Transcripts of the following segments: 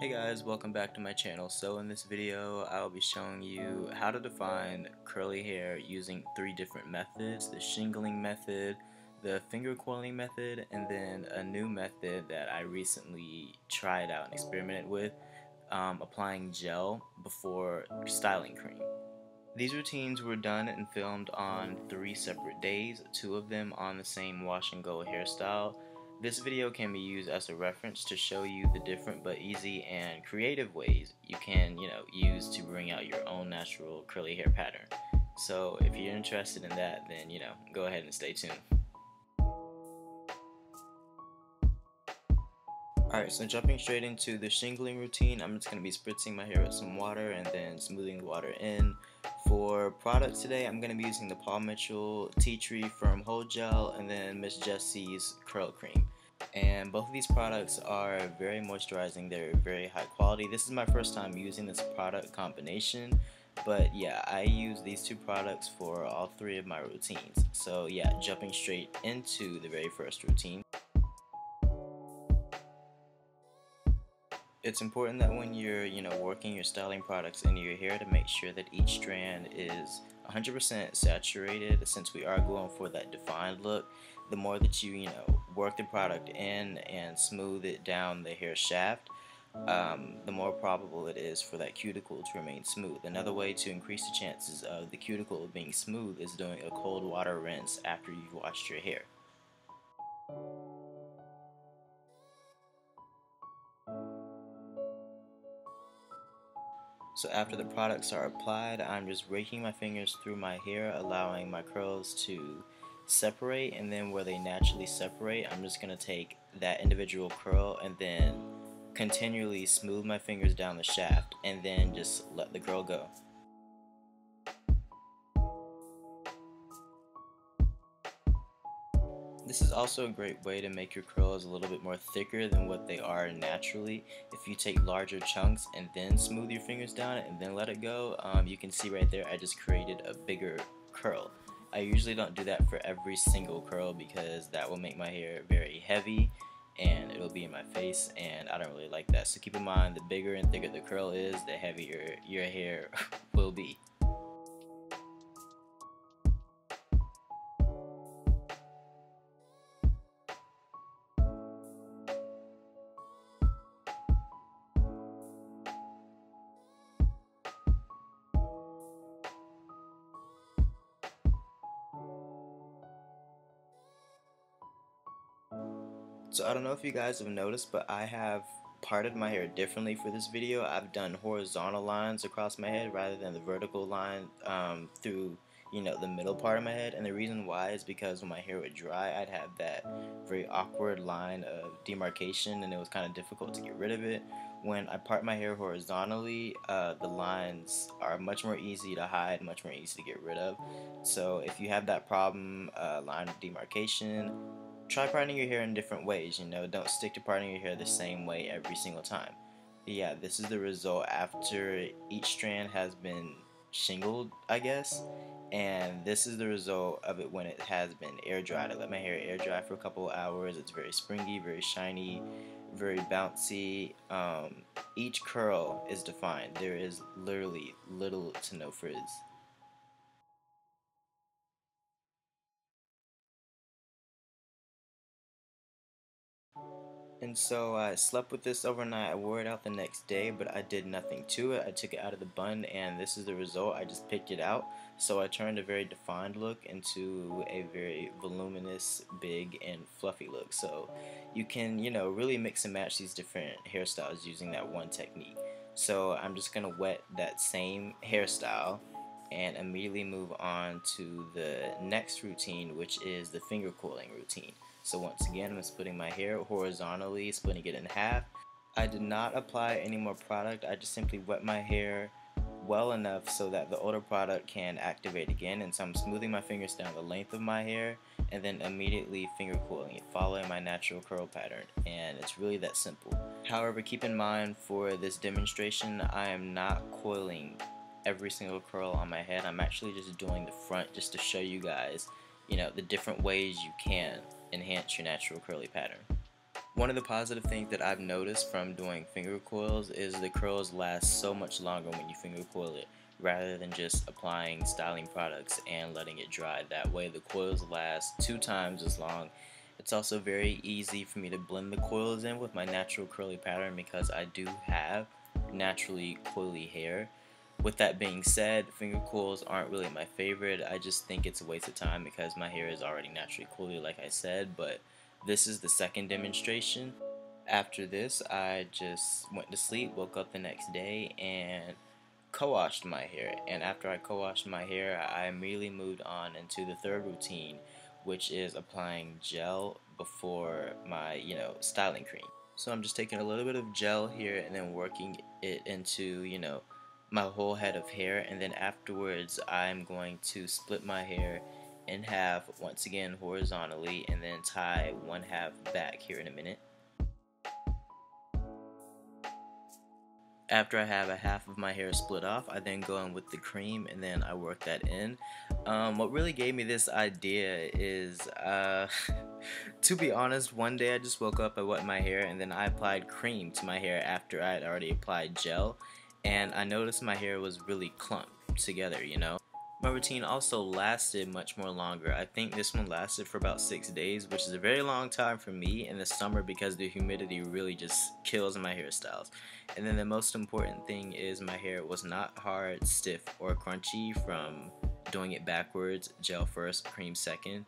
Hey guys, welcome back to my channel. So in this video, I will be showing you how to define curly hair using three different methods. The shingling method, the finger coiling method, and then a new method that I recently tried out and experimented with, um, applying gel before styling cream. These routines were done and filmed on three separate days, two of them on the same wash and go hairstyle, this video can be used as a reference to show you the different but easy and creative ways you can, you know, use to bring out your own natural curly hair pattern. So if you're interested in that, then, you know, go ahead and stay tuned. Alright, so jumping straight into the shingling routine, I'm just going to be spritzing my hair with some water and then smoothing the water in. For products today, I'm going to be using the Paul Mitchell Tea Tree Firm Hold Gel and then Miss Jessie's Curl Cream. And both of these products are very moisturizing, they're very high quality. This is my first time using this product combination, but yeah, I use these two products for all three of my routines. So yeah, jumping straight into the very first routine. It's important that when you're you know working your styling products into your hair to make sure that each strand is 100% saturated since we are going for that defined look the more that you you know work the product in and smooth it down the hair shaft um, the more probable it is for that cuticle to remain smooth. Another way to increase the chances of the cuticle being smooth is doing a cold water rinse after you've washed your hair. So after the products are applied, I'm just raking my fingers through my hair, allowing my curls to separate, and then where they naturally separate, I'm just going to take that individual curl and then continually smooth my fingers down the shaft, and then just let the curl go. This is also a great way to make your curls a little bit more thicker than what they are naturally. If you take larger chunks and then smooth your fingers down and then let it go, um, you can see right there I just created a bigger curl. I usually don't do that for every single curl because that will make my hair very heavy and it'll be in my face and I don't really like that. So keep in mind the bigger and thicker the curl is, the heavier your hair So I don't know if you guys have noticed, but I have parted my hair differently for this video. I've done horizontal lines across my head rather than the vertical line um, through you know the middle part of my head. And the reason why is because when my hair would dry I'd have that very awkward line of demarcation and it was kind of difficult to get rid of it. When I part my hair horizontally uh, the lines are much more easy to hide much more easy to get rid of. So if you have that problem uh, line of demarcation try parting your hair in different ways, you know, don't stick to parting your hair the same way every single time. But yeah, this is the result after each strand has been shingled, I guess, and this is the result of it when it has been air dried. I let my hair air dry for a couple hours. It's very springy, very shiny, very bouncy. Um, each curl is defined. There is literally little to no frizz. And so I slept with this overnight. I wore it out the next day, but I did nothing to it. I took it out of the bun, and this is the result. I just picked it out. So I turned a very defined look into a very voluminous, big, and fluffy look. So you can, you know, really mix and match these different hairstyles using that one technique. So I'm just going to wet that same hairstyle and immediately move on to the next routine, which is the finger coiling routine. So once again, I'm splitting my hair horizontally, splitting it in half. I did not apply any more product, I just simply wet my hair well enough so that the older product can activate again and so I'm smoothing my fingers down the length of my hair and then immediately finger coiling it following my natural curl pattern and it's really that simple. However keep in mind for this demonstration I am not coiling every single curl on my head I'm actually just doing the front just to show you guys you know the different ways you can enhance your natural curly pattern. One of the positive things that I've noticed from doing finger coils is the curls last so much longer when you finger coil it rather than just applying styling products and letting it dry. That way the coils last two times as long. It's also very easy for me to blend the coils in with my natural curly pattern because I do have naturally coily hair. With that being said, finger coils aren't really my favorite. I just think it's a waste of time because my hair is already naturally coily like I said, but this is the second demonstration. After this, I just went to sleep, woke up the next day, and co-washed my hair. And after I co-washed my hair, I immediately moved on into the third routine, which is applying gel before my, you know, styling cream. So I'm just taking a little bit of gel here and then working it into, you know, my whole head of hair and then afterwards I'm going to split my hair in half once again horizontally and then tie one half back here in a minute. After I have a half of my hair split off, I then go in with the cream and then I work that in. Um, what really gave me this idea is, uh, to be honest, one day I just woke up, I wet my hair, and then I applied cream to my hair after I had already applied gel. And I noticed my hair was really clumped together, you know? My routine also lasted much more longer. I think this one lasted for about six days, which is a very long time for me in the summer because the humidity really just kills my hairstyles. And then the most important thing is my hair was not hard, stiff, or crunchy from doing it backwards, gel first, cream second.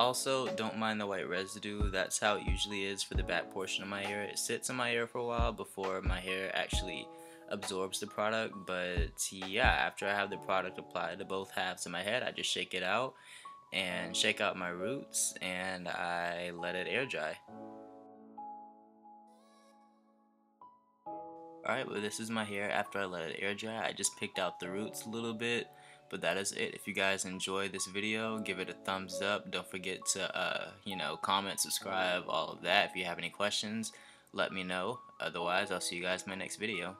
Also, don't mind the white residue, that's how it usually is for the back portion of my hair. It sits in my hair for a while before my hair actually absorbs the product but yeah after I have the product applied to both halves of my head I just shake it out and shake out my roots and I let it air dry. Alright well this is my hair. After I let it air dry I just picked out the roots a little bit but that is it. If you guys enjoyed this video give it a thumbs up. Don't forget to uh, you know comment subscribe all of that. If you have any questions let me know. Otherwise I'll see you guys in my next video